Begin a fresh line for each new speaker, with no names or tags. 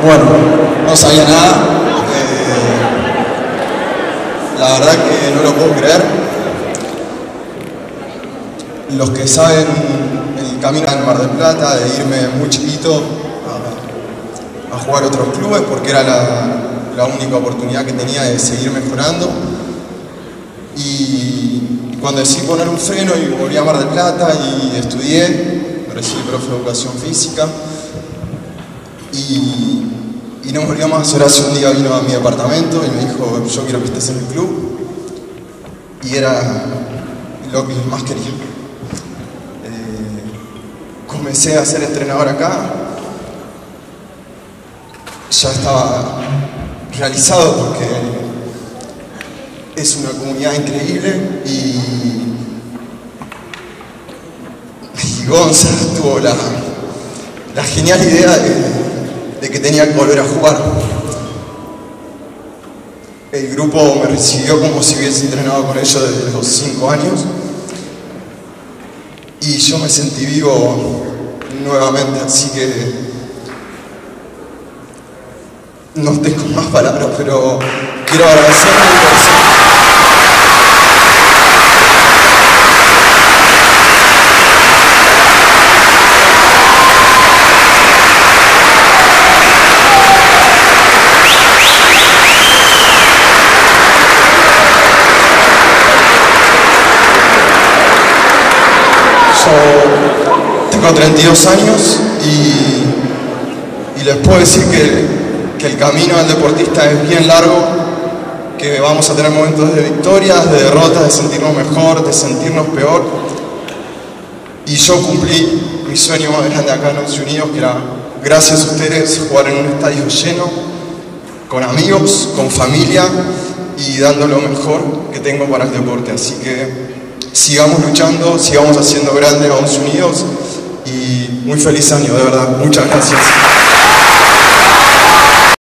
Bueno, no sabía nada. Eh, la verdad que no lo puedo creer. Los que saben el camino en Mar del Plata, de irme muy chiquito a, a jugar otros clubes, porque era la, la única oportunidad que tenía de seguir mejorando. Y cuando decidí poner un freno y volví a Mar del Plata y estudié, recibí profe de educación física y, y no volvió más. Horacio un día vino a mi departamento y me dijo, yo quiero que estés en el club. Y era lo que más quería. Eh, comencé a ser entrenador acá. Ya estaba realizado porque es una comunidad increíble y, y Gonza tuvo la, la genial idea de, de, que tenía que volver a jugar. El grupo me recibió como si hubiese entrenado con ellos desde los 5 años y yo me sentí vivo nuevamente, así que no tengo más palabras, pero quiero agradecer tengo 32 años y, les puedo decir que que el camino del deportista es bien largo, que vamos a tener momentos de victorias, de derrotas, de sentirnos mejor, de sentirnos peor. Y yo cumplí mi sueño más grande acá en los Unidos, que era, gracias a ustedes, jugar en un estadio lleno, con amigos, con familia y dando lo mejor que tengo para el deporte. Así que sigamos luchando, sigamos haciendo grande a los Unidos y muy feliz año, de verdad. Muchas gracias.